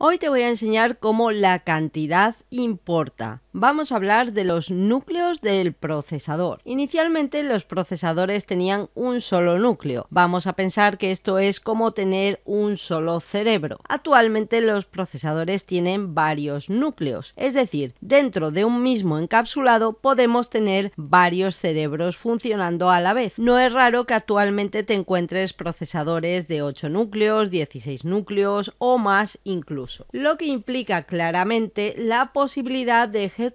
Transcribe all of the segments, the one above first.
Hoy te voy a enseñar cómo la cantidad importa. Vamos a hablar de los núcleos del procesador. Inicialmente los procesadores tenían un solo núcleo. Vamos a pensar que esto es como tener un solo cerebro. Actualmente los procesadores tienen varios núcleos. Es decir, dentro de un mismo encapsulado podemos tener varios cerebros funcionando a la vez. No es raro que actualmente te encuentres procesadores de 8 núcleos, 16 núcleos o más incluso lo que implica claramente la posibilidad de ejecutar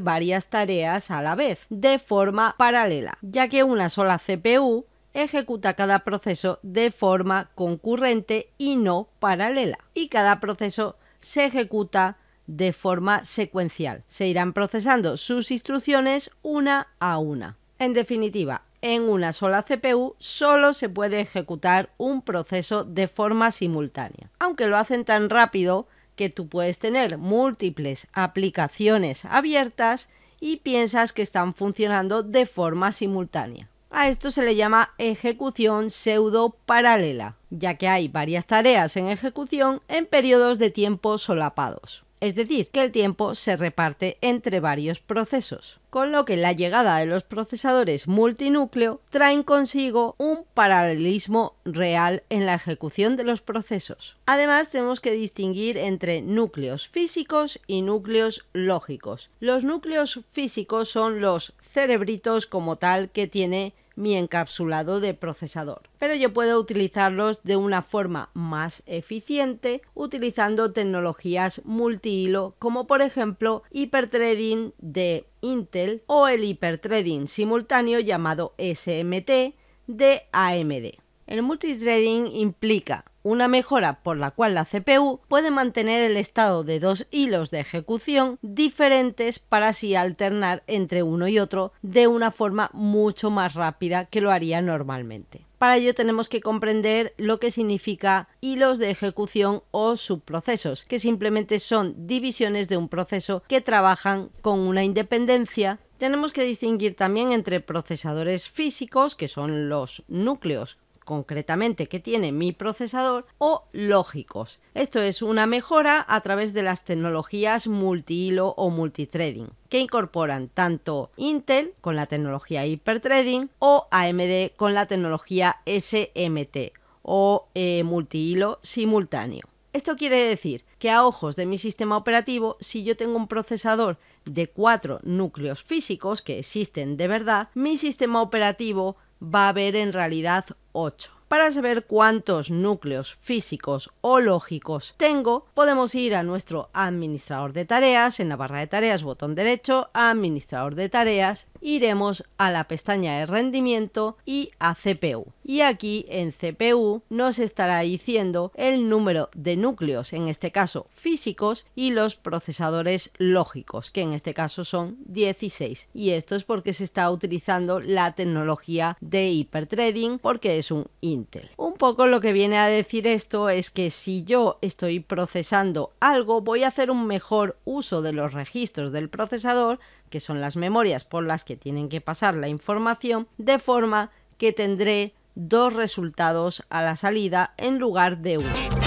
varias tareas a la vez, de forma paralela, ya que una sola CPU ejecuta cada proceso de forma concurrente y no paralela, y cada proceso se ejecuta de forma secuencial. Se irán procesando sus instrucciones una a una. En definitiva, en una sola CPU solo se puede ejecutar un proceso de forma simultánea. Aunque lo hacen tan rápido que tú puedes tener múltiples aplicaciones abiertas y piensas que están funcionando de forma simultánea. A esto se le llama ejecución pseudo paralela, ya que hay varias tareas en ejecución en periodos de tiempo solapados es decir, que el tiempo se reparte entre varios procesos, con lo que la llegada de los procesadores multinúcleo traen consigo un paralelismo real en la ejecución de los procesos. Además, tenemos que distinguir entre núcleos físicos y núcleos lógicos. Los núcleos físicos son los cerebritos como tal que tiene mi encapsulado de procesador. Pero yo puedo utilizarlos de una forma más eficiente utilizando tecnologías multihilo como por ejemplo hiperthreading de Intel o el hiperthreading simultáneo llamado SMT de AMD. El multithreading implica una mejora por la cual la CPU puede mantener el estado de dos hilos de ejecución diferentes para así alternar entre uno y otro de una forma mucho más rápida que lo haría normalmente. Para ello tenemos que comprender lo que significa hilos de ejecución o subprocesos, que simplemente son divisiones de un proceso que trabajan con una independencia tenemos que distinguir también entre procesadores físicos, que son los núcleos concretamente que tiene mi procesador, o lógicos. Esto es una mejora a través de las tecnologías multihilo o multithreading, que incorporan tanto Intel con la tecnología hiperthreading o AMD con la tecnología SMT o eh, multihilo simultáneo. Esto quiere decir que a ojos de mi sistema operativo, si yo tengo un procesador de cuatro núcleos físicos que existen de verdad, mi sistema operativo va a haber en realidad 8. Para saber cuántos núcleos físicos o lógicos tengo, podemos ir a nuestro administrador de tareas, en la barra de tareas, botón derecho, administrador de tareas, iremos a la pestaña de rendimiento y a CPU. Y aquí en CPU nos estará diciendo el número de núcleos, en este caso físicos, y los procesadores lógicos, que en este caso son 16. Y esto es porque se está utilizando la tecnología de hiperthreading porque es un Intel. Un poco lo que viene a decir esto es que si yo estoy procesando algo, voy a hacer un mejor uso de los registros del procesador que son las memorias por las que tienen que pasar la información, de forma que tendré dos resultados a la salida en lugar de uno.